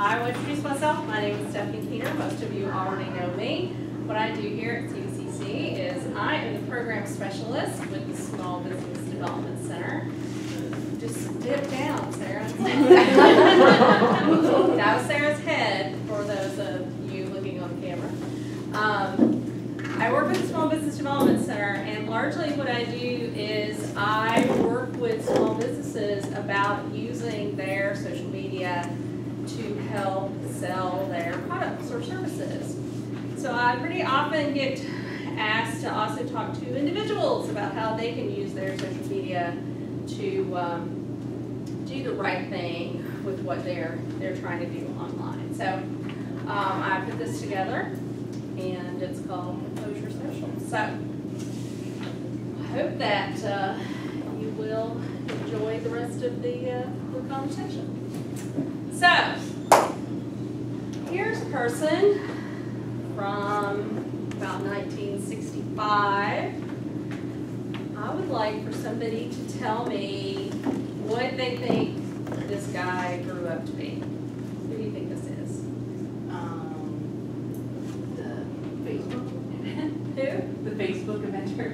I will introduce myself. My name is Stephanie Keener. Most of you already know me. What I do here at CCC is I am the program specialist with the Small Business Development Center. Just dip down, Sarah. that was Sarah's head for those of you looking on camera. Um, I work with the Small Business Development Center, and largely what I do is I work with small businesses about using their social media help sell their products or services. So I pretty often get asked to also talk to individuals about how they can use their social media to um, do the right thing with what they're they're trying to do online. So um, I put this together, and it's called Compose Your Social. So I hope that uh, you will enjoy the rest of the, uh, the conversation. So here's a person from about 1965. I would like for somebody to tell me what they think this guy grew up to be. Who do you think this is? Um, the Facebook, Who? the Facebook Avenger.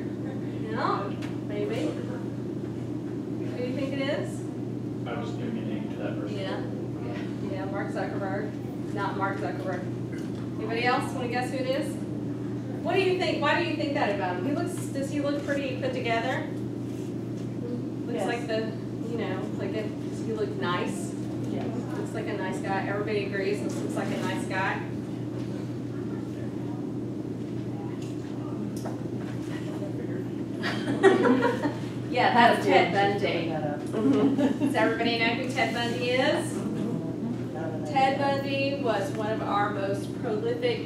No, maybe. Who do you think it is? I was giving a name to that person. Yeah, yeah, Mark Zuckerberg, not Mark Zuckerberg. Anybody else want to guess who it is? What do you think, why do you think that about him? He looks, does he look pretty put together? Looks Yes. like the, you know, like it, does he look nice? Yes. Looks like a nice guy, everybody agrees, this looks like a nice guy. Yeah, that's Ted Bundy. Does everybody know who Ted Bundy is? Ted Bundy was one of our most prolific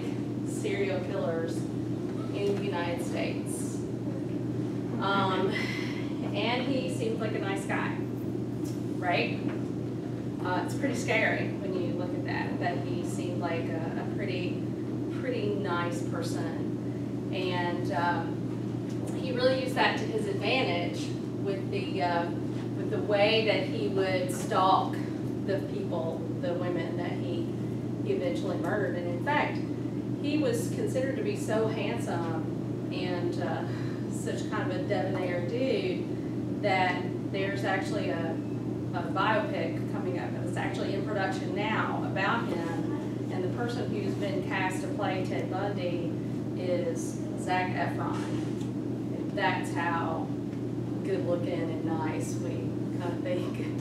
serial killers in the United States. Um, and he seemed like a nice guy, right? Uh, it's pretty scary when you look at that, that he seemed like a, a pretty, pretty nice person. And um, he really used that to his advantage with the, uh, with the way that he would stalk the people, the women that he, eventually murdered. And in fact, he was considered to be so handsome and uh, such kind of a debonair dude that there's actually a, a biopic coming up that's actually in production now about him. And the person who's been cast to play Ted Bundy is Zac Efron. That's how good looking and nice we kind of think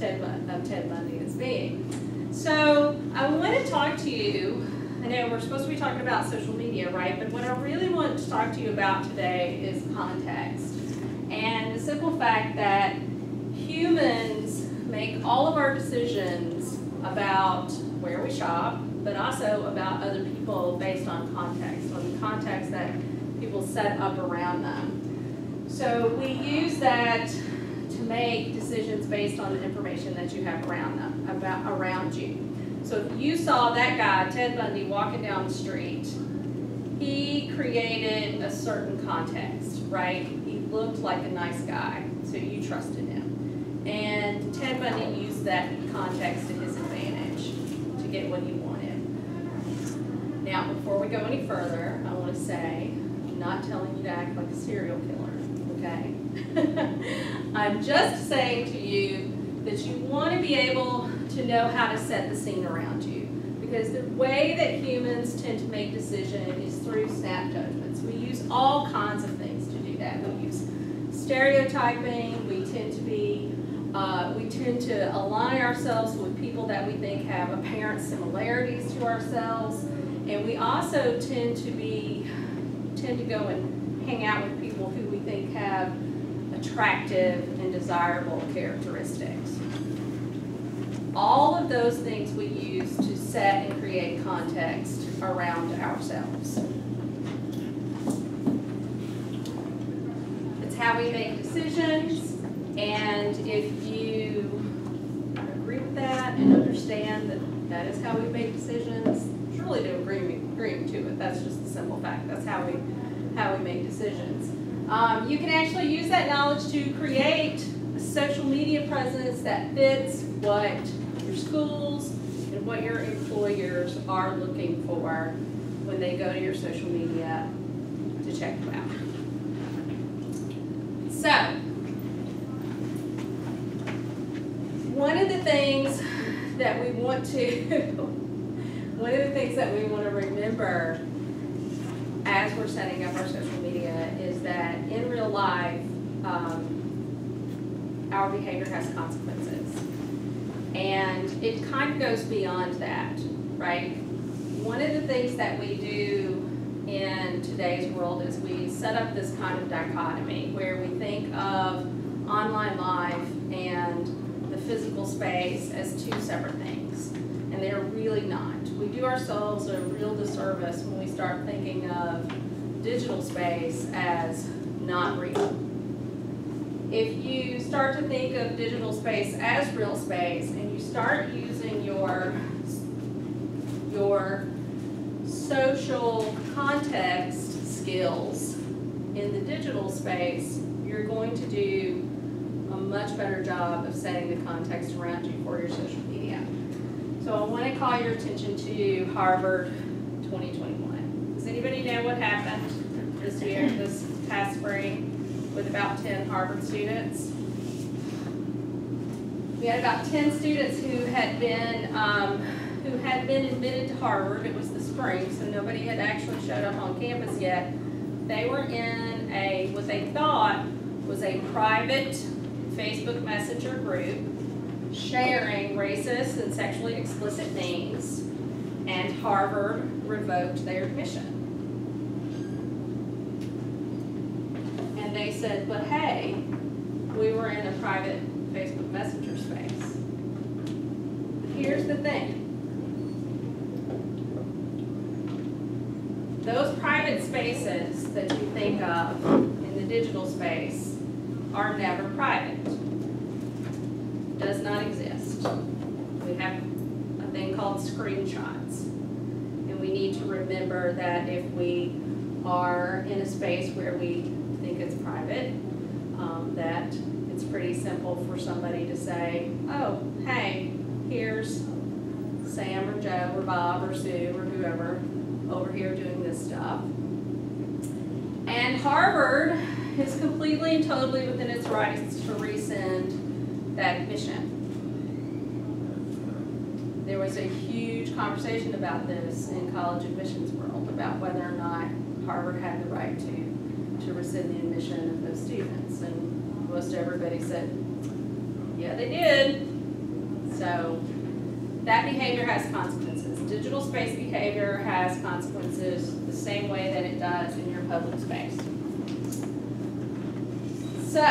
Ted, of Ted Bundy as being. So I want to talk to you. I know we're supposed to be talking about social media, right? But what I really want to talk to you about today is context. And the simple fact that humans make all of our decisions about where we shop, but also about other people based on context, on the context that people set up around them. So we use that make decisions based on the information that you have around them, about around you. So if you saw that guy, Ted Bundy, walking down the street, he created a certain context, right? He looked like a nice guy, so you trusted him. And Ted Bundy used that context to his advantage to get what he wanted. Now, before we go any further, I want to say, I'm not telling you to act like a serial killer, okay? I'm just saying to you that you want to be able to know how to set the scene around you. Because the way that humans tend to make decisions is through snap judgments. We use all kinds of things to do that. We use stereotyping, we tend to be, uh, we tend to align ourselves with people that we think have apparent similarities to ourselves. And we also tend to be, tend to go and hang out with people who we think have attractive and desirable characteristics. All of those things we use to set and create context around ourselves. It's how we make decisions, and if you agree with that and understand that that is how we make decisions, there's really no agreeing, agreeing to it. That's just the simple fact. That's how we how we make decisions. Um, you can actually use that knowledge to create a social media presence that fits what your schools and what your employers are looking for when they go to your social media to check you out. So, one of the things that we want to, one of the things that we want to remember as we're setting up our social that in real life, um, our behavior has consequences. And it kind of goes beyond that, right? One of the things that we do in today's world is we set up this kind of dichotomy where we think of online life and the physical space as two separate things. And they're really not. We do ourselves a real disservice when we start thinking of digital space as not real. If you start to think of digital space as real space and you start using your, your social context skills in the digital space, you're going to do a much better job of setting the context around you for your social media. So I want to call your attention to Harvard 2021. Anybody know what happened this year, this past spring, with about 10 Harvard students? We had about 10 students who had been um, who had been admitted to Harvard. It was the spring, so nobody had actually showed up on campus yet. They were in a what they thought was a private Facebook Messenger group sharing racist and sexually explicit things, and Harvard revoked their admission. And they said, but hey, we were in a private Facebook Messenger space. Here's the thing. Those private spaces that you think of in the digital space are never private. Does not exist. We have a thing called screenshots. And we need to remember that if we are in a space where we think it's private, um, that it's pretty simple for somebody to say, oh, hey, here's Sam or Joe or Bob or Sue or whoever over here doing this stuff. And Harvard is completely and totally within its rights to rescind that admission. There was a huge conversation about this in college admissions world, about whether or not Harvard had the right to, to rescind the admission of those students. And most everybody said, yeah, they did. So that behavior has consequences. Digital space behavior has consequences the same way that it does in your public space. So,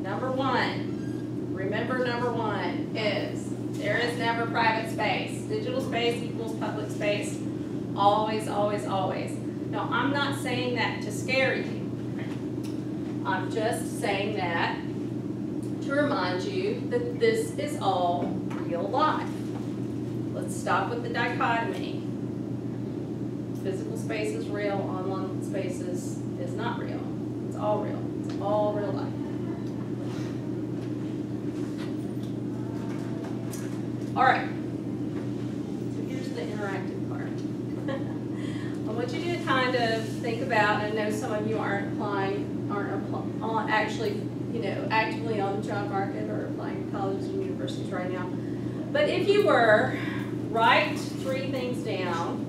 number one, remember number one is there is never private space. Digital space equals public space. Always, always, always. Now, I'm not saying that to scare you. I'm just saying that to remind you that this is all real life. Let's stop with the dichotomy. Physical space is real, online spaces is not real. It's all real. It's all real life. All right. So here's the interactive part. I want you to kind of think about, and I know some of you aren't applying, aren't appl- on, actually, you know, actively on the job market or applying to colleges and universities right now. But if you were, write three things down,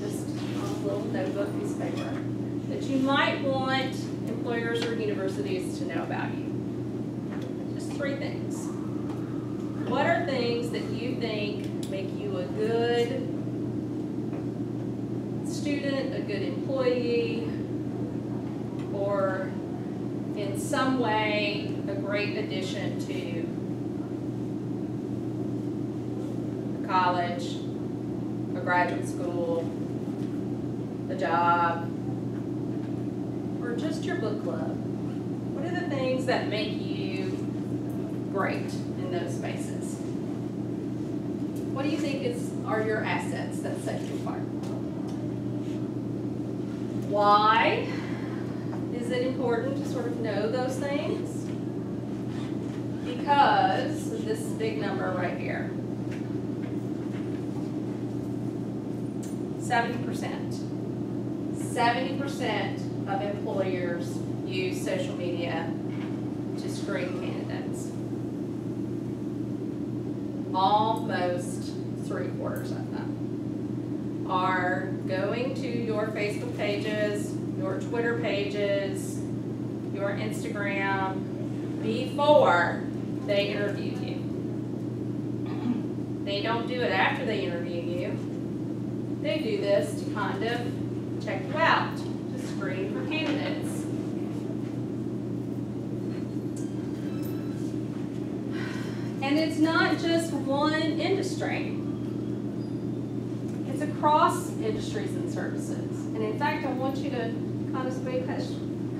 just on a little notebook piece of paper, that you might want employers or universities to know about you. Just three things. What are things that you think make you a good student, a good employee, or in some way a great addition to a college, a graduate school, a job, or just your book club? What are the things that make you great in those spaces? What do you think is are your assets that set you apart? Why is it important to sort of know those things? because this big number right here. 70%. 70% of employers use social media to screen candidates. Almost three quarters of them are going to your Facebook pages, your Twitter pages, your Instagram before they interview you. They don't do it after they interview you. They do this to kind of check you out, to screen for candidates. And it's not just one industry. It's across industries and services. And in fact, I want you to kind of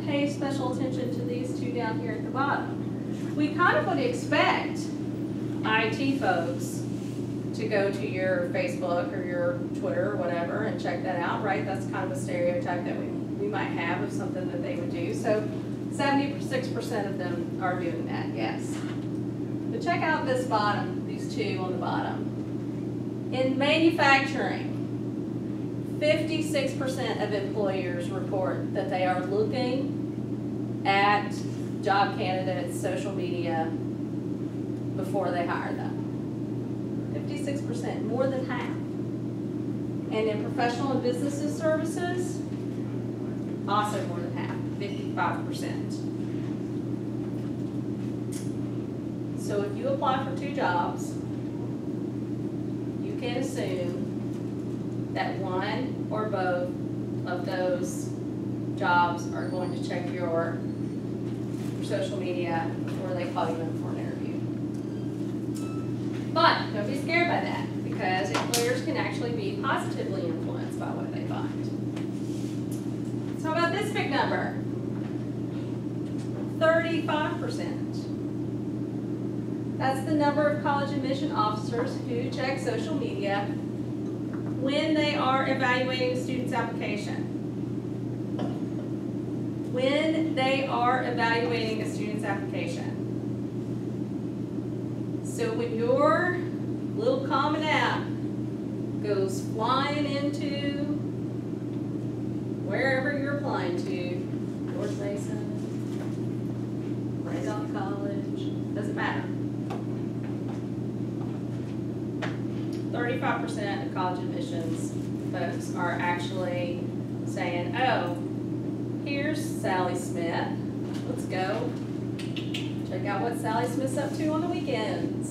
pay, special attention to these two down here at the bottom. We kind of would expect IT folks to go to your Facebook or your Twitter or whatever and check that out, right? That's kind of a stereotype that we, we might have of something that they would do. So seventy-six percent of them are doing that, yes. But check out this bottom, these two on the bottom. In manufacturing, fifty-six percent of employers report that they are looking at job candidates' social media before they hire them. Fifty-six percent, more than half. And in professional and businesses services, also more than half, fifty-five percent. So if you apply for two jobs, you can assume that one or both of those jobs are going to check your social media before they call you in for an interview. But don't be scared by that, because employers can actually be positively influenced by what they find. So how about this big number? Thirty-five percent. That's the number of college admission officers who check social media when they are evaluating a student's application. When they are evaluating a student's application. So when your little common app goes flying into wherever you're applying to, George Mason, Randolph College, doesn't matter. Thirty-five percent of college admissions folks are actually saying, oh, here's Sally Smith, let's go. Check out what Sally Smith's up to on the weekends.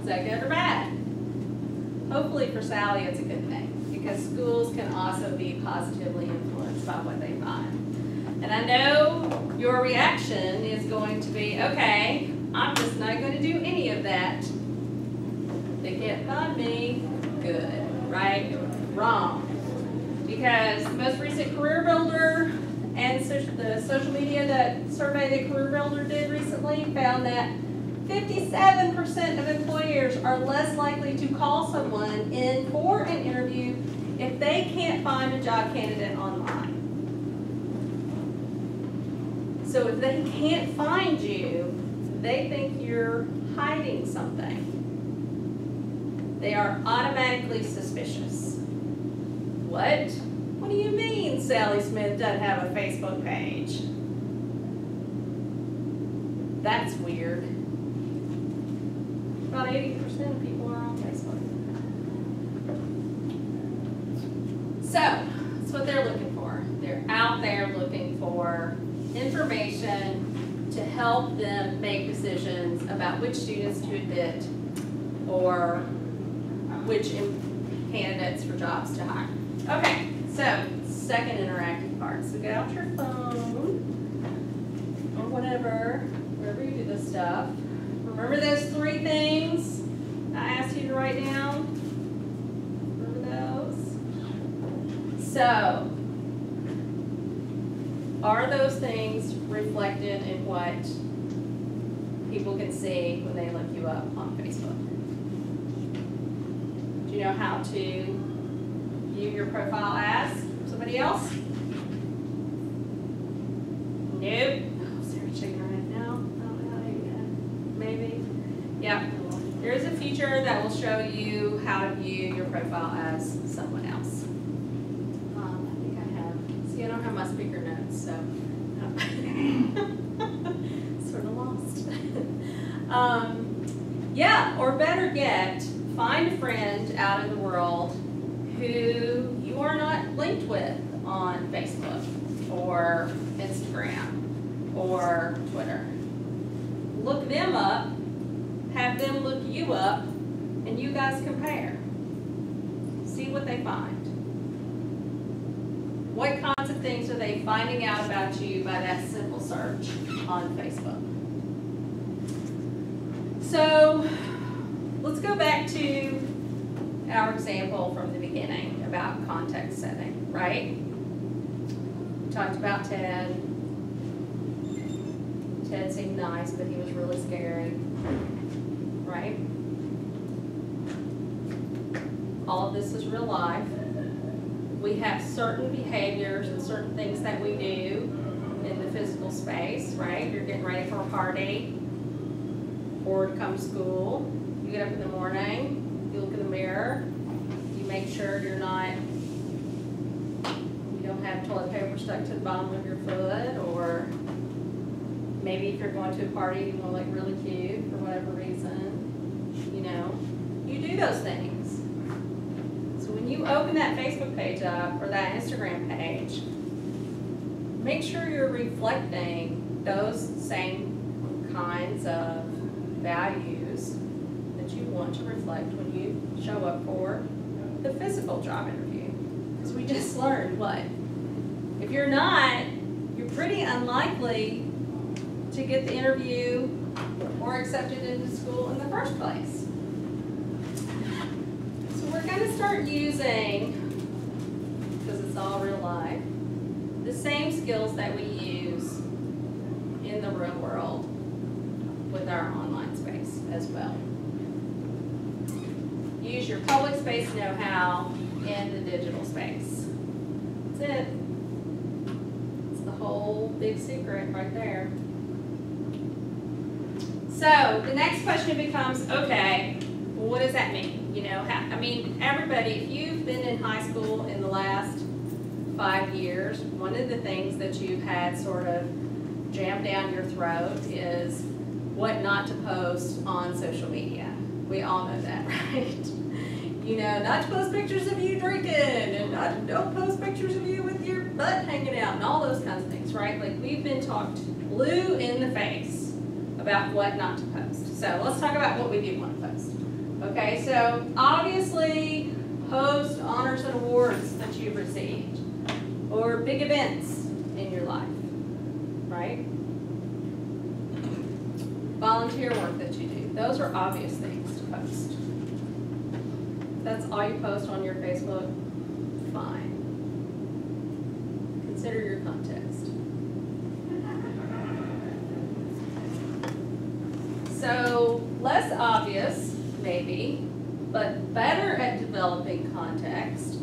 Is that good or bad? Hopefully for Sally, it's a good thing, because schools can also be positively influenced by what they find. And I know your reaction is going to be, okay, I'm just not gonna do any of that. They can't find me, good, right? Wrong. Because the most recent Career Builder and the social media that survey that Career Builder did recently found that fifty-seven percent of employers are less likely to call someone in for an interview if they can't find a job candidate online. So if they can't find you, they think you're hiding something. They are automatically suspicious. What? What do you mean Sally Smith doesn't have a Facebook page? That's weird. About eighty percent of people are on Facebook. So, that's what they're looking for. They're out there looking for information to help them make decisions about which students to admit or which candidates for jobs to hire. Okay, so, second interactive part. So get out your phone or whatever, wherever you do this stuff. Remember those three things I asked you to write down? Remember those? So, are those things reflected in what people can see when they look you up on Facebook? Do you know how to view your profile as somebody else? Nope. Oh, Sarah's shaking her head no. I don't know how to do that. Maybe. Yeah. There is a feature that will show you how how to view your profile as someone else. Um, I think I have, see, I don't have my speaker notes, so. Sort of lost. Um, yeah, or better yet, find a friend out in the world who you are not linked with on Facebook or Instagram or Twitter. Look them up, have them look you up, and you guys compare. See what they find. What kinds of things are they finding out about you by that simple search on Facebook? So, let's go back to our example from beginning about context setting, right? Talked about Ted. Ted seemed nice, but he was really scary, right? All of this is real life. We have certain behaviors and certain things that we do in the physical space, right? You're getting ready for a party or to come to school. You get up in the morning, you look in the mirror, make sure you're not, you don't have toilet paper stuck to the bottom of your foot, or maybe if you're going to a party, you want to look really cute for whatever reason, you know, you do those things. So when you open that Facebook page up or that Instagram page, make sure you're reflecting those same kinds of values that you want to reflect when you show up for the physical job interview. Because we just learned what? If you're not, you're pretty unlikely to get the interview or accepted into school in the first place. So we're going to start using, because it's all real life, the same skills that we use in the real world with our online space as well. Use your public space know-how in the digital space. That's it. It's the whole big secret right there. So the next question becomes, okay, well, what does that mean? You know, I mean, everybody, if you've been in high school in the last five years, one of the things that you've had sort of jammed down your throat is what not to post on social media. We all know that, right? You know, not to post pictures of you drinking, and not, don't post pictures of you with your butt hanging out, and all those kinds of things, right? Like we've been talked blue in the face about what not to post. So let's talk about what we do want to post. Okay, so obviously post honors and awards that you've received, or big events in your life, right? volunteer work that you do. Those are obvious post. That's all you post on your Facebook, fine. Consider your context. So, less obvious, maybe, but better at developing context,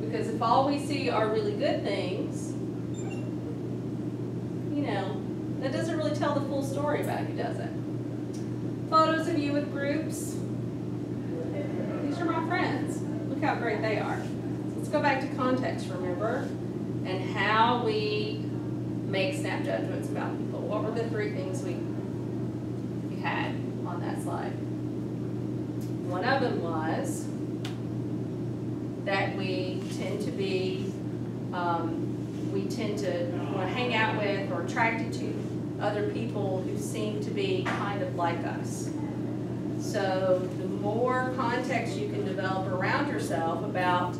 because if all we see are really good things, you know, that doesn't really tell the full story about you, does it? Photos of you with groups. Are my friends. Look how great they are. Let's go back to context, remember? And how we make snap judgments about people. What were the three things we, we had on that slide? One of them was that we tend to be, um, we tend to want to hang out with or attracted to other people who seem to be kind of like us. So more context you can develop around yourself about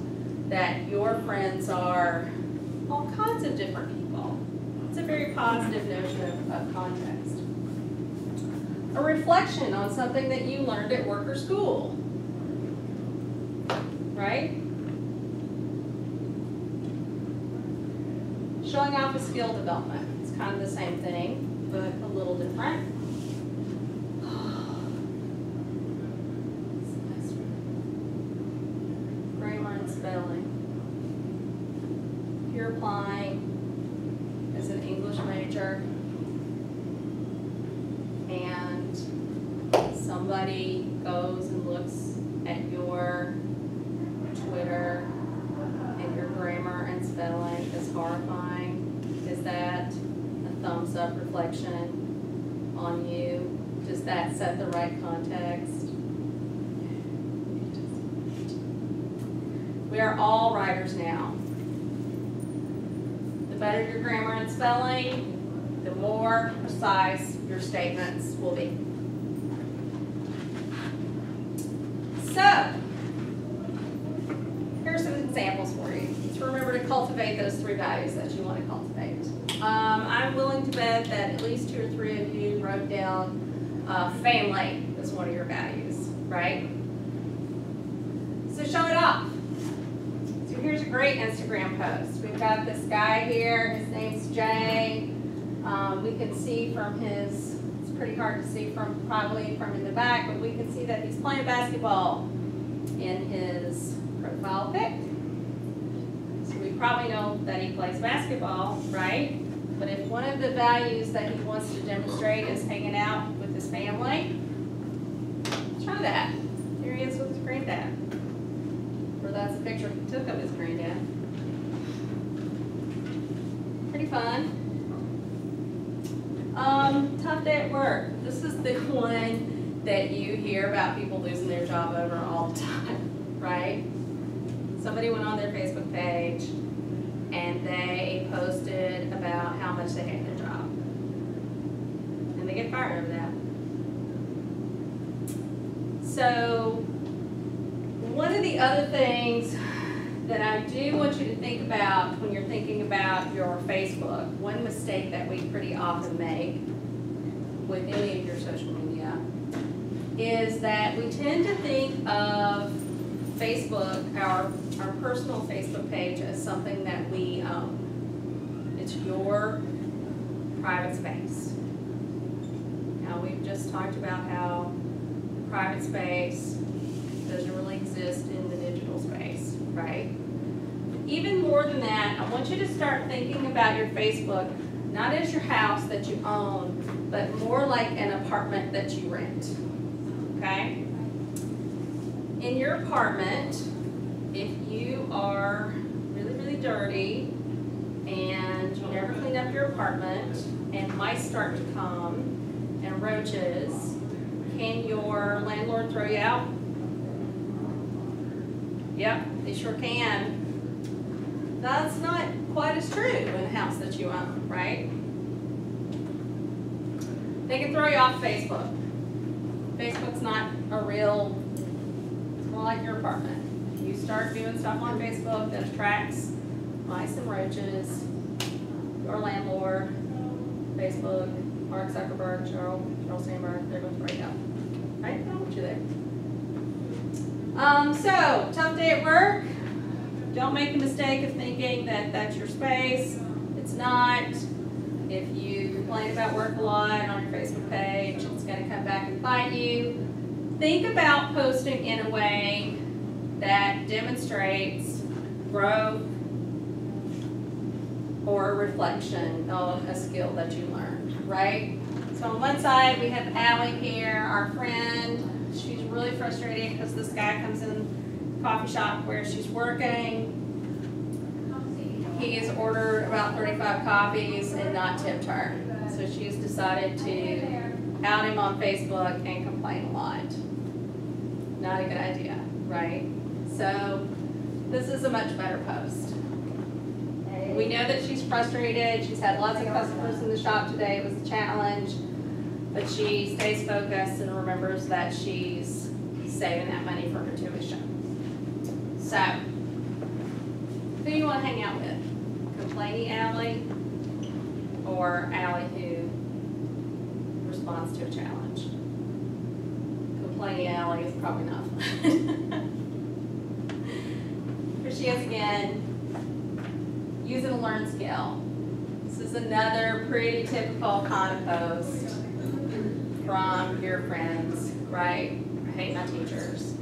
that your friends are all kinds of different people, it's a very positive notion of, of context. A reflection on something that you learned at work or school, right? Showing off a skill development. It's kind of the same thing, but a little different. Grammar and spelling. If you're applying as an English major and somebody goes and looks at your your Twitter and your grammar and spelling is horrifying? Is that a thumbs up reflection on you? Does that set the right context? We are all writers now. The better your grammar and spelling, the more precise your statements will be. So, here's some examples for you. So remember to cultivate those three values that you want to cultivate. Um, I'm willing to bet that at least two or three of you wrote down uh, family is one of your values, right? So show it off. So here's a great Instagram post. We've got this guy here, his name's Jay. Um, we can see from his, it's pretty hard to see from, probably from in the back, but we can see that he's playing basketball in his profile pic. So we probably know that he plays basketball, right? But if one of the values that he wants to demonstrate is hanging out his family, try that. Here he is with his granddad. Or that's a picture he took of his granddad. Pretty fun. Um, tough day at work. This is the one that you hear about people losing their job over all the time, right? Somebody went on their Facebook page and they posted about how much they hate their job. And they get fired over that. So, one of the other things that I do want you to think about when you're thinking about your Facebook, one mistake that we pretty often make with any of your social media is that we tend to think of Facebook, our, our personal Facebook page as something that we own. It's your private space. Now, we've just talked about how private space doesn't really exist in the digital space, right? Even more than that, I want you to start thinking about your Facebook not as your house that you own, but more like an apartment that you rent, okay? In your apartment, if you are really, really dirty and you never clean up your apartment and mice start to come and roaches, can your landlord throw you out? Yep, they sure can. That's not quite as true in the house that you own, right? They can throw you off Facebook. Facebook's not a real, it's more like your apartment. You start doing stuff on Facebook that attracts mice and roaches, your landlord, Facebook, Mark Zuckerberg, Sheryl, They're going to you out. Right? I don't want you there. Um, so, tough day at work. Don't make the mistake of thinking that that's your space. It's not. If you complain about work a lot on your Facebook page, it's going to come back and bite you. Think about posting in a way that demonstrates growth or reflection of a skill that you learned, right? So on one side, we have Allie here, our friend. She's really frustrated because this guy comes in the coffee shop where she's working. He has ordered about 35 coffees and not tipped her. So she's decided to out him on Facebook and complain a lot. Not a good idea, right? So this is a much better post. We know that she's frustrated. She's had lots of customers in the shop today. It was a challenge. But she stays focused and remembers that she's saving that money for her tuition. So, who do you want to hang out with? Complaining Ally or Ally who responds to a challenge? Complaining Ally is probably not. Here she is again, using a learn skill. This is another pretty typical kind of post from your friends, right? I hate my teachers.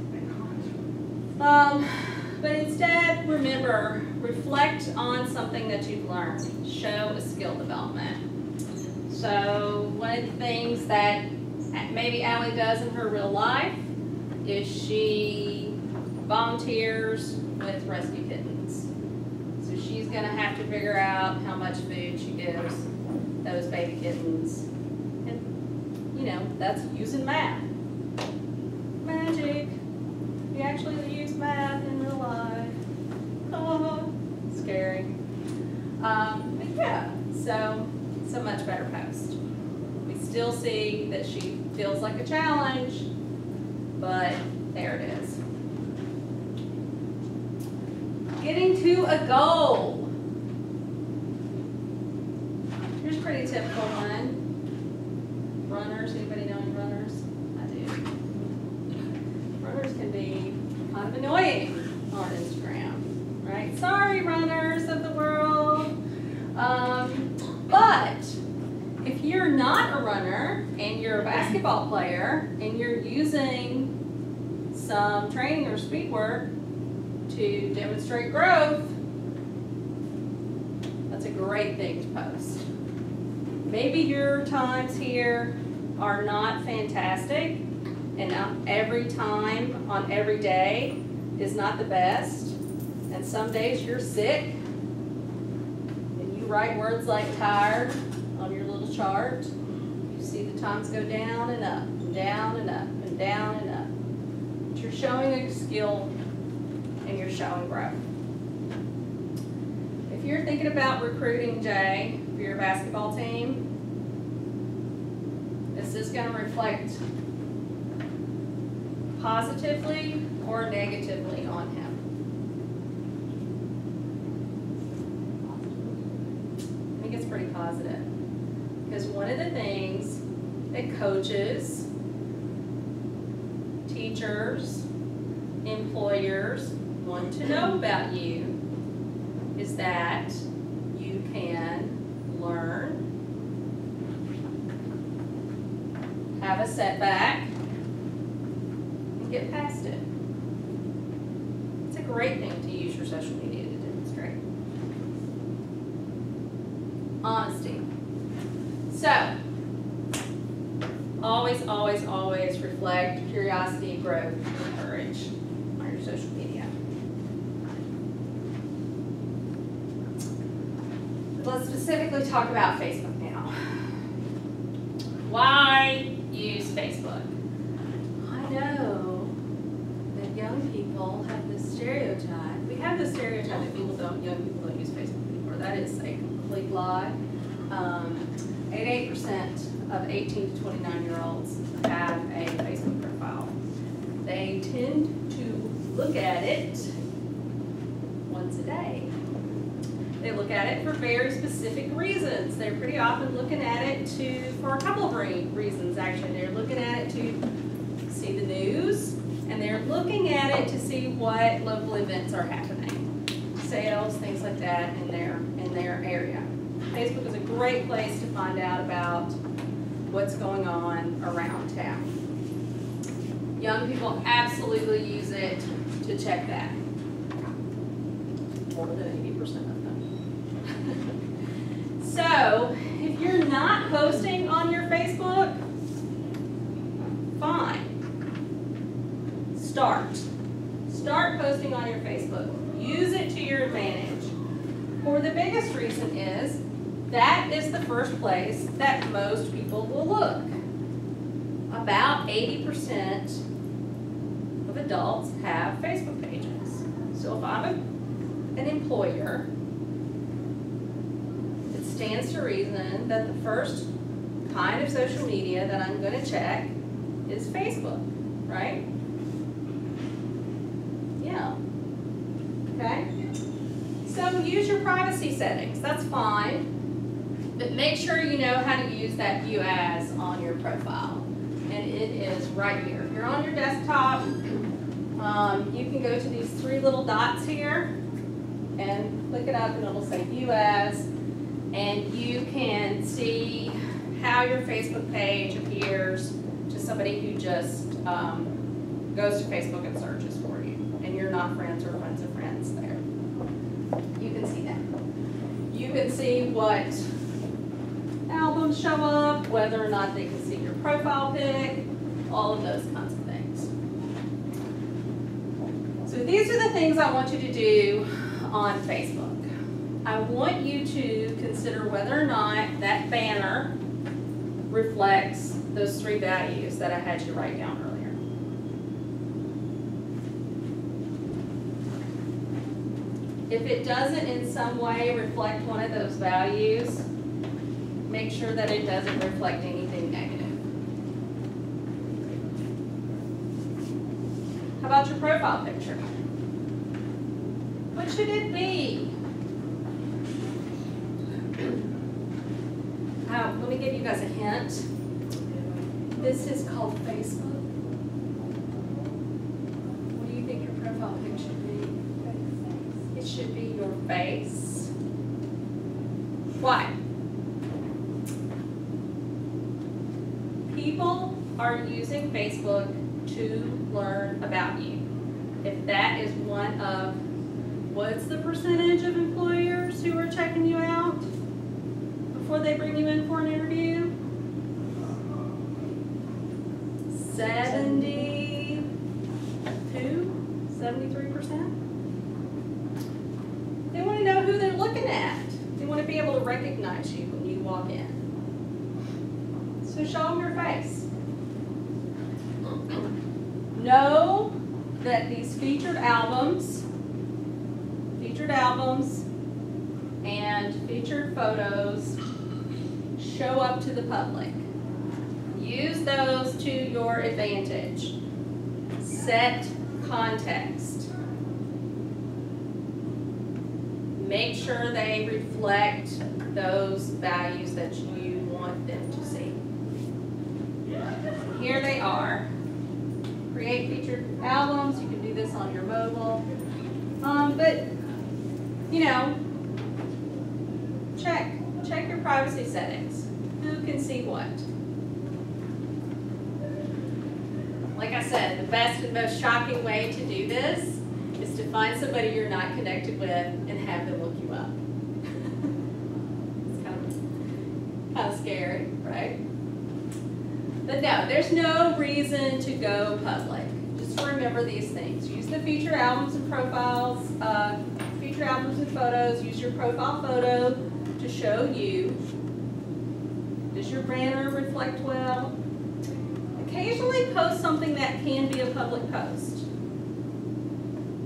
Um, but instead, remember, reflect on something that you've learned. Show a skill development. So one of the things that maybe Allie does in her real life is she volunteers with rescue kittens. So she's gonna have to figure out how much food she gives those baby kittens. You know, that's using math. Magic. We actually use math in real life. Oh, scary. Um, but yeah, so, it's a much better post. We still see that she feels like a challenge, but there it is. Getting to a goal. Here's pretty typical one. Runners, anybody know any runners? I do. Runners can be kind of annoying on Instagram, right? Sorry, runners of the world. Um, but if you're not a runner and you're a basketball player and you're using some training or speed work to demonstrate growth, that's a great thing to post. Maybe your times here are not fantastic and every time on every day is not the best. And some days you're sick and you write words like tired on your little chart. You see the times go down and up, and down and up, and down and up. But you're skill and you're showing growth. If you're thinking about recruiting Jay for your basketball team, is this gonna reflect positively or negatively on him? I think it's pretty positive. Because one of the things that coaches, teachers, employers want to know about you is that you can learn, have a setback, and get past it. It's a great thing to use your social media to demonstrate. Honesty. So, always, always, always reflect curiosity, growth, and courage on your social media. Let's specifically talk about Facebook now. Why use Facebook? I know that young people have this stereotype. We have this stereotype that people don't, young people don't use Facebook anymore. That is a complete lie. Um, 88% of 18 to 29 year olds have a Facebook profile. They tend to look at it once a day. They look at it for very specific reasons. They're pretty often looking at it to, for a couple of re- reasons actually. They're looking at it to see the news, and they're looking at it to see what local events are happening, sales, things like that in their in their area. Facebook is a great place to find out about what's going on around town. Young people absolutely use it to check that. More than eighty percent of them. So, if you're not posting on your Facebook, fine. Start. Start posting on your Facebook. Use it to your advantage. For the biggest reason is that is the first place that most people will look. About 80% of adults have Facebook pages. So if I'm a, an employer, reason that the first kind of social media that I'm going to check is Facebook, right? Yeah. Okay? So use your privacy settings, that's fine. But make sure you know how to use that view as on your profile. And it is right here. If you're on your desktop, um, you can go to these three little dots here and click it up and it'll say view as. And you can see how your Facebook page appears to somebody who just um, goes to Facebook and searches for you. And you're not friends or friends of friends there. You can see that. You can see what albums show up, whether or not they can see your profile pic, all of those kinds of things. So these are the things I want you to do on Facebook. I want you to consider whether or not that banner reflects those three values that I had you write down earlier. If it doesn't in some way reflect one of those values, make sure that it doesn't reflect anything negative. How about your profile picture? What should it be? Oh, let me give you guys a hint. This is called Facebook. What do you think your profile picture should be? It should be your face. Why? People are using Facebook to learn about you. If that is one of, what's the percentage of 72, 73%. They want to know who they're looking at. They want to be able to recognize you when you walk in. So show them your face. Know that these featured albums, featured albums, and featured photos show up to the public. Use those to your advantage. Set context. Make sure they reflect those values that you want them to see. Here they are. Create featured albums. You can do this on your mobile. Um, but, you know, check. Check your privacy settings. Who can see what? Like I said, the best and most shocking way to do this is to find somebody you're not connected with and have them look you up. it's kind of, kind of scary, right? But no, there's no reason to go public. Just remember these things. Use the feature albums and profiles, uh, feature albums and photos. Use your profile photo to show you. Does your banner reflect well? Occasionally post something that can be a public post.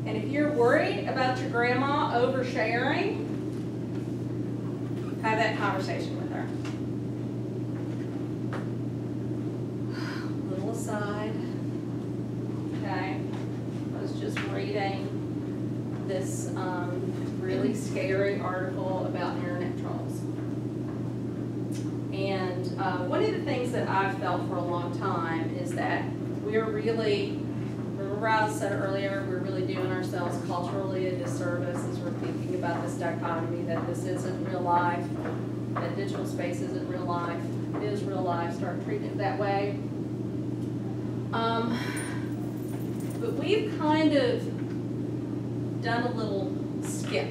And if you're worried about your grandma oversharing, have that conversation with her. Little aside. Okay. I was just reading this um, really scary article about internet trolls. And uh, one of the things that I've felt for a long time is that we're really, I said earlier, we're really doing ourselves culturally a disservice as we're thinking about this dichotomy that this isn't real life, that digital space isn't real life, it is real life, start treating it that way. Um, but we've kind of done a little skip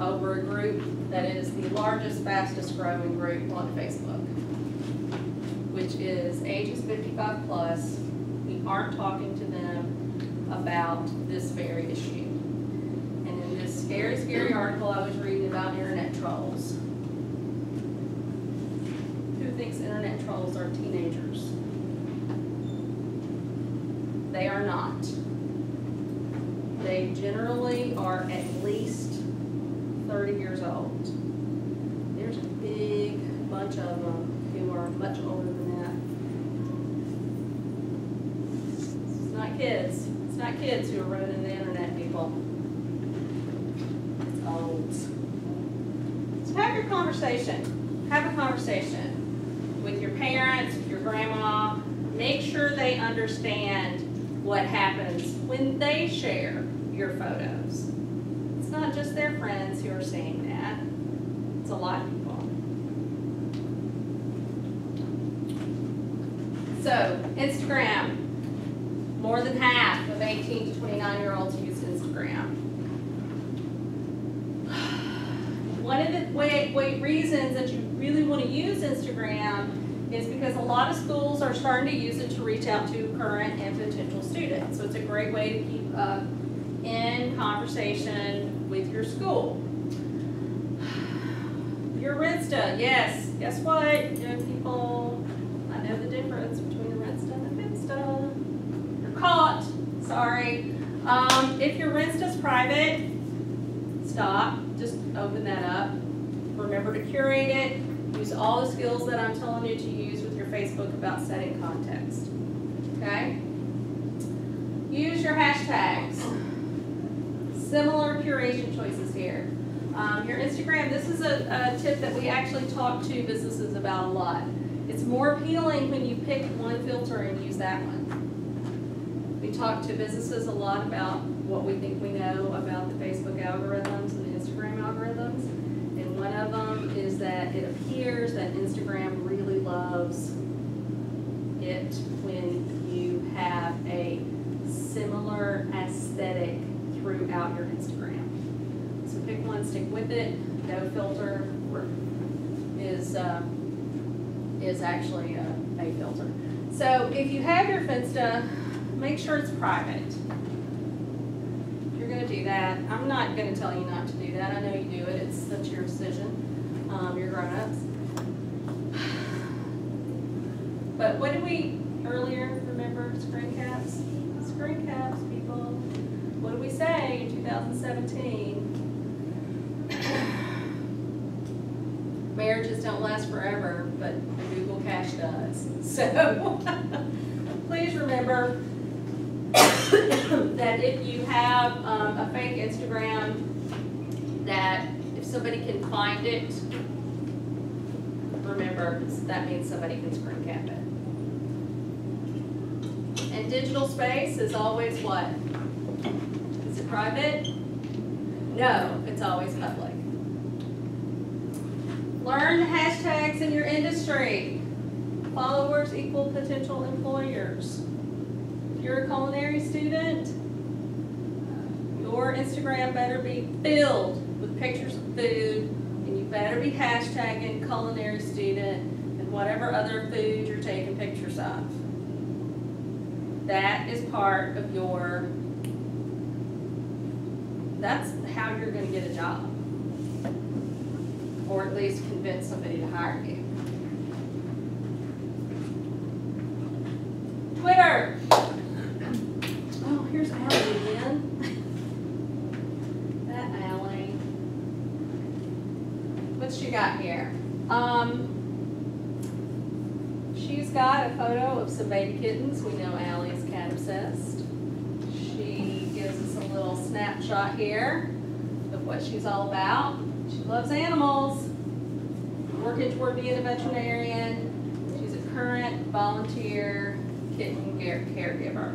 over a group that is the largest, fastest growing group on Facebook, which is ages 55 plus. We aren't talking about this very issue. And in this scary, scary article I was reading about internet trolls, who thinks internet trolls are teenagers? They are not. They generally are at least 30 years old. There's a big bunch of them who are much older than that. It's not kids. Not kids who are running the internet, people. It's old. So have your conversation. Have a conversation with your parents, with your grandma. Make sure they understand what happens when they share your photos. It's not just their friends who are seeing that. It's a lot of people. So, Instagram. More than half of 18 to 29 year olds use Instagram. One of the way, way reasons that you really want to use Instagram is because a lot of schools are starting to use it to reach out to current and potential students. So it's a great way to keep in conversation with your school. Your Rinsta, yes, guess what, young people, I know the difference between a Rinsta and a Finsta. You're caught, sorry. Um, if your Rinsta's private, stop, just open that up. Remember to curate it, use all the skills that I'm telling you to use with your Facebook about setting context, okay? Use your hashtags. Similar curation choices here. Um, your Instagram, this is a, a tip that we actually talk to businesses about a lot. It's more appealing when you pick one filter and use that one. We talk to businesses a lot about what we think we know about the Facebook algorithms and the Instagram algorithms. And one of them is that it appears that Instagram really loves it when you have a similar aesthetic throughout your Instagram. So pick one, stick with it. No filter is, uh, is actually a, a filter. So if you have your Finsta, make sure it's private. You're gonna do that, I'm not gonna tell you not to do that. I know you do it. It's, that's your decision. Um, you're grown-ups. But what did we earlier, remember, screen caps? Screen caps, people. What did we say in 2017? Marriages don't last forever, but Google Cache does. So please remember that if you have um, a fake Instagram, that if somebody can find it, remember, that means somebody can screen cap it. And digital space is always what? Is it private? No, it's always public. Learn the hashtags in your industry. Followers equal potential employers. You're a culinary student, your Instagram better be filled with pictures of food, and you better be hashtagging culinary student and whatever other food you're taking pictures of. That is part of your, that's how you're gonna get a job. Or at least convince somebody to hire you. Twitter. Oh, here's Allie again. That Allie. What's she got here? Um, she's got a photo of some baby kittens. We know Allie is cat obsessed. She gives us a little snapshot here of what she's all about. She loves animals. Working toward being a veterinarian. She's a current volunteer kitten care- caregiver.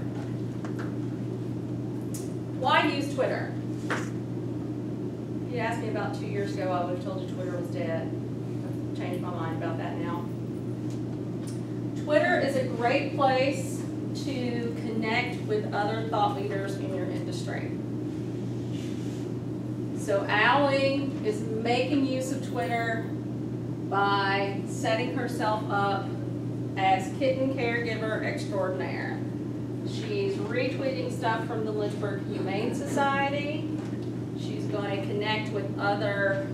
Why use Twitter? If you asked me about two years ago, I would have told you Twitter was dead. I've changed my mind about that now. Twitter is a great place to connect with other thought leaders in your industry. So Allie is making use of Twitter by setting herself up as kitten caregiver extraordinaire. She's retweeting stuff from the Lynchburg Humane Society. She's going to connect with other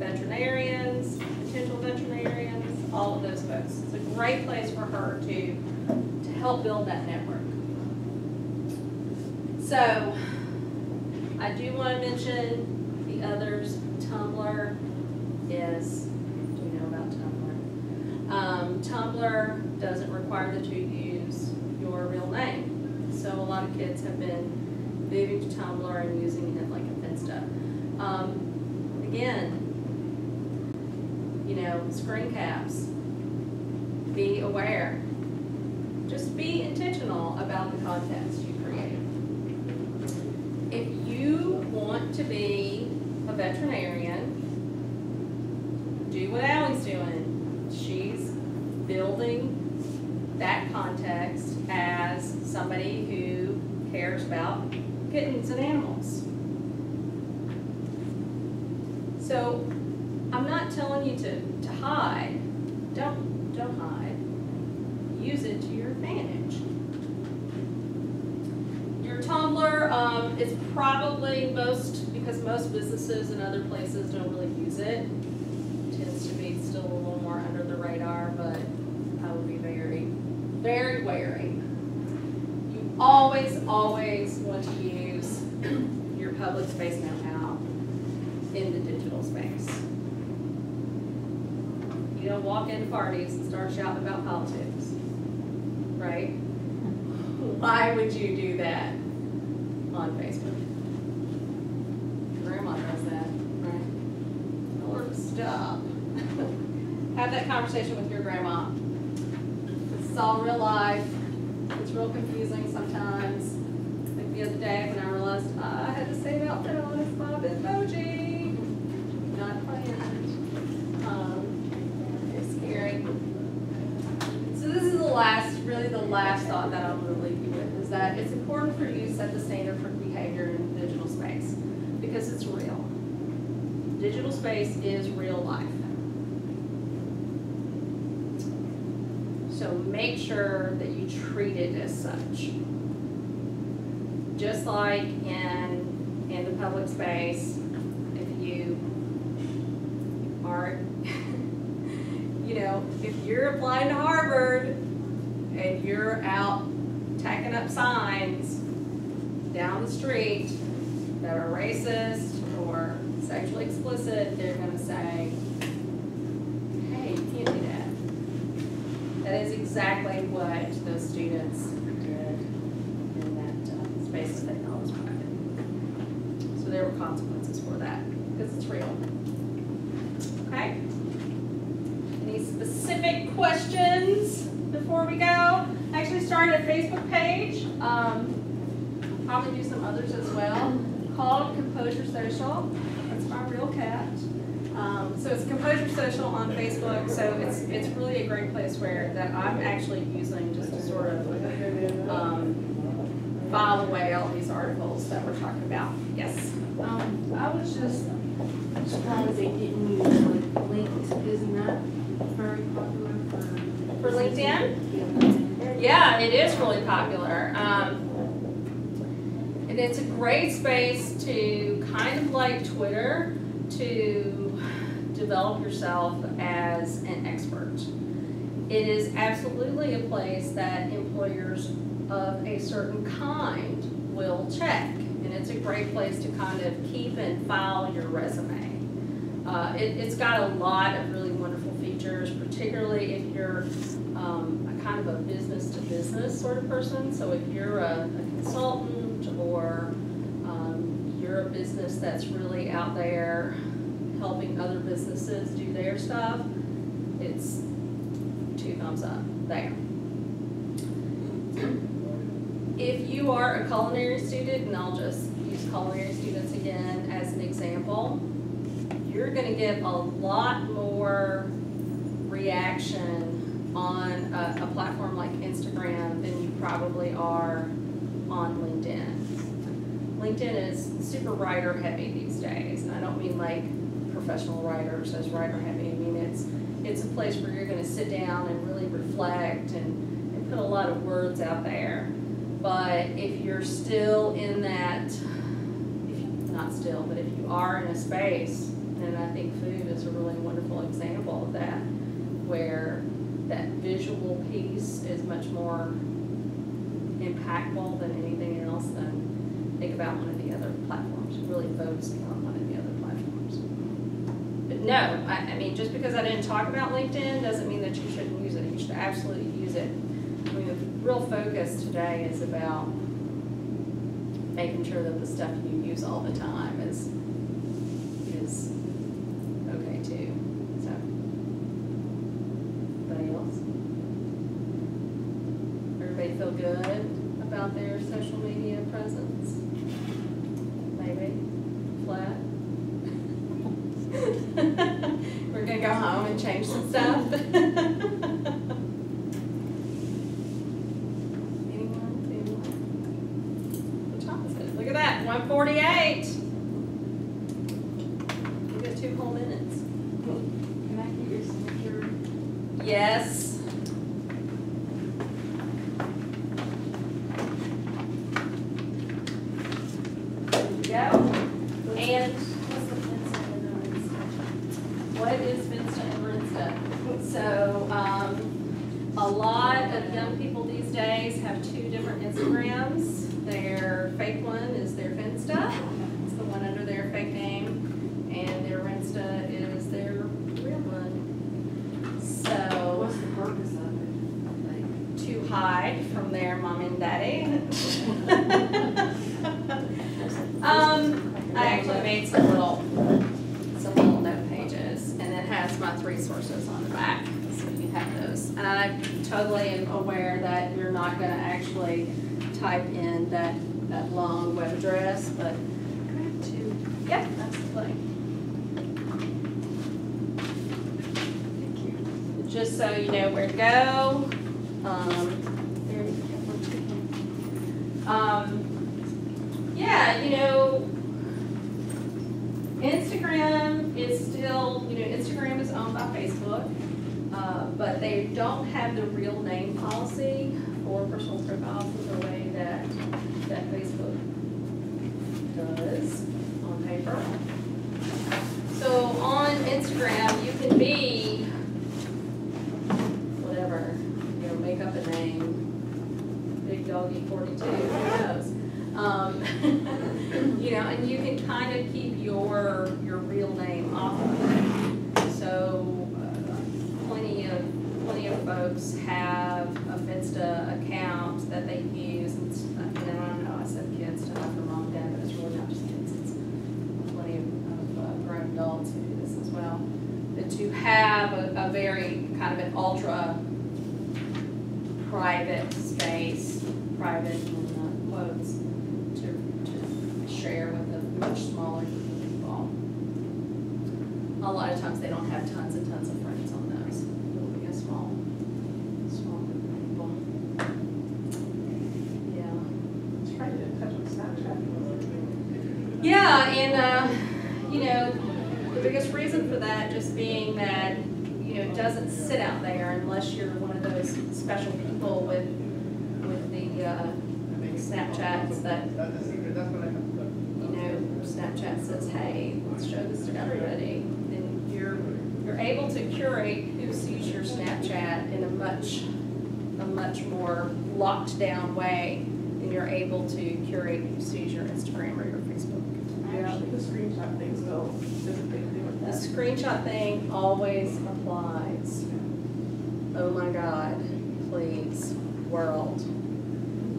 veterinarians, potential veterinarians, all of those folks. It's a great place for her to, to help build that network. So, I do want to mention the others. Tumblr is, do you know about Tumblr? Um, Tumblr doesn't require that you use your real name. So a lot of kids have been moving to Tumblr and using it like a Finsta. Um, again, you know, screen caps. Be aware. Just be intentional about the context you want to be a veterinarian, do what Allie's doing. She's building that context as somebody who cares about kittens and animals. So I'm not telling you to, to hide. Don't don't hide. Use it to your advantage. Your Tumblr, um, probably most, because most businesses and other places don't really use it, tends to be still a little more under the radar, but I would be very, very wary. You always, always want to use your public space know-how in the digital space. You don't walk into parties and start shouting about politics, right? Why would you do that on Facebook? Grandma does that, right? To stop. Have that conversation with your grandma. It's all real life. It's real confusing sometimes. Like the other day when I realized I had to save out down as my Bitmoji. Not planned. Um, it's scary. So this is the last, really the last thought that I'm gonna leave you with, is that it's important for you to set the standard for behavior in the digital space, because it's real. Digital space is life. So make sure that you treat it as such. Just like in, in the public space, if you are, you know, if you're applying to Harvard and you're out tacking up signs down the street that are racist or sexually explicit, they're gonna say, hey, you can't do that. That is exactly what those students did in that that they private. So there were consequences for that, because it's real. Okay? Any specific questions before we go? I Actually started a Facebook page, um, probably do some others as well, called Compose Your Social. That's my real cat. Um, so it's Compose Your Social on Facebook, so it's, it's really a great place where, that I'm actually using just to sort of, um, file away all these articles that we're talking about. Yes? Um, I was just surprised they didn't use like linked, isn't that very popular for? For LinkedIn? Yeah. Yeah, it is really popular. Um, and it's a great space to kind of like Twitter to develop yourself as an expert. It is absolutely a place that employers of a certain kind will check. And it's a great place to kind of keep and file your resume. Uh, it, it's got a lot of really wonderful features, particularly if you're um, a kind of a business to business sort of person. So if you're a, a consultant or um, you're a business that's really out there helping other businesses do their stuff, it's two thumbs up there. If you are a culinary student, and I'll just use culinary students again as an example, you're gonna get a lot more reaction on a, a platform like Instagram than you probably are on LinkedIn. LinkedIn is super writer heavy these days, and I don't mean like professional writers as writer heavy. I mean it's it's a place where you're going to sit down and really reflect and, and put a lot of words out there. But if you're still in that, if you, not still, but if you are in a space, and I think food is a really wonderful example of that, where that visual piece is much more impactful than anything else, then think about one of the other platforms, really focusing on one of the other platforms. But no, I, I mean, just because I didn't talk about LinkedIn doesn't mean that you shouldn't use it. You should absolutely use it. I mean, the real focus today is about making sure that the stuff you use all the time is, is okay too, so. Anybody else? Everybody feel good about their social media presence? Maybe, flat? We're gonna go home and change some stuff. Anyone, anyone? What time is it? Look at that, one forty-eight. We got two whole minutes. Can I get your signature? Yes. different Instagrams. Their fake one is their Finsta, it's the one under their fake name, and their Insta is their real one. So, What's the purpose of it? to hide from their mom and daddy. Um, I actually made some little, some little note pages, and it has my three sources on the back, so you have those. And I totally am aware that you're not gonna actually type in that, that long web address, but to, yeah, that's the thing. Just so you know where to go, um, there you go. Um, yeah, you know, Instagram is still, you know, Instagram is owned by Facebook, uh, but they don't have the real name policy for personal profiles the way that, that Facebook does on paper. So on Instagram, you can be whatever, you know, make up a name, Big Doggy forty-two, who knows? Um, you know, and you can kind of keep your, your real name off of it. So, uh, plenty of, plenty of folks have a Finsta account that they use, and, s- uh, you know, I don't know, I said kids to have their mom and dad, but it's really not just kids, it's plenty of, of uh, grown adults who do this as well. But to have a, a very kind of an ultra private space, private in quotes, to, to share with a much smaller group of people. A lot of times they don't have tons and tons of friends on those. It'll be a small, small group of people. Yeah. Trying to get in touch with Snapchat. Yeah, and, uh, you know, the biggest reason for that just being that, you know, it doesn't sit out there unless you're one of those special people with, with the, uh, Snapchats that, you know, Snapchat says, hey, let's show this to everybody. And you're, you're able to curate who sees your Snapchat in a much, a much more locked down way than you're able to curate who sees your Instagram or your Facebook. Actually, the screenshot things though, with The screenshot thing always applies. Oh my God, please, world.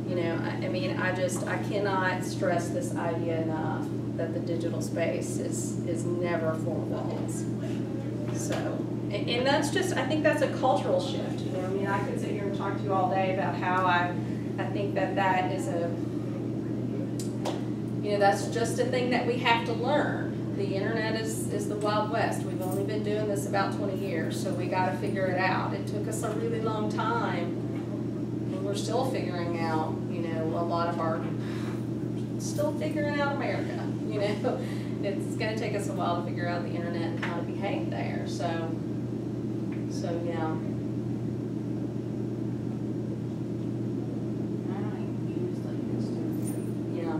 You know, I, I mean, I just, I cannot stress this idea enough that the digital space is, is never four walls. So, and, and that's just, I think that's a cultural shift, you know, I mean, I could sit here and talk to you all day about how I, I think that that is a, you know, that's just a thing that we have to learn. The internet is, is the Wild West. We've only been doing this about twenty years, so we gotta figure it out. It took us a really long time, and we're still figuring out, you know, a lot of our, still figuring out America, you know? It's gonna take us a while to figure out the internet and how to behave there, so, so, yeah. I don't even use like Instagram. Yeah.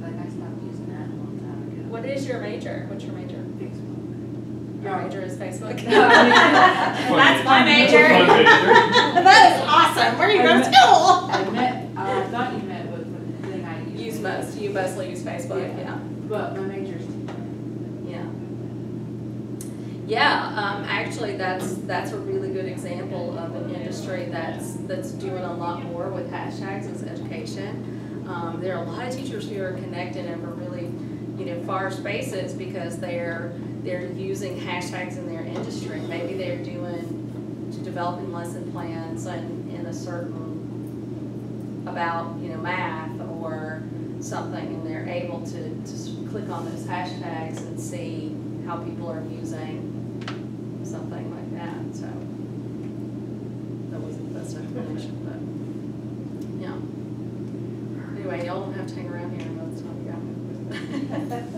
Like I stopped using that a long time ago. What is your major? What's your major? Facebook. Your major is Facebook? No, I mean- That's my major. That is awesome. Where do you go to school? I met, uh, not you met, but the thing I use. Use most, you mostly use Facebook, Yeah. yeah. But my major's Yeah. Yeah, um, actually, that's, that's a really good example of an industry that's, that's doing a lot more with hashtags as education. Um, there are a lot of teachers who are connected over really, you know, far spaces because they're, they're using hashtags in their industry. Maybe they're doing, developing lesson plans in, in a certain, about, you know, math or something, and they're able to, s- click on those hashtags and see how people are using something like that, so. That wasn't the best explanation, but, yeah. Anyway, y'all don't have to hang around here and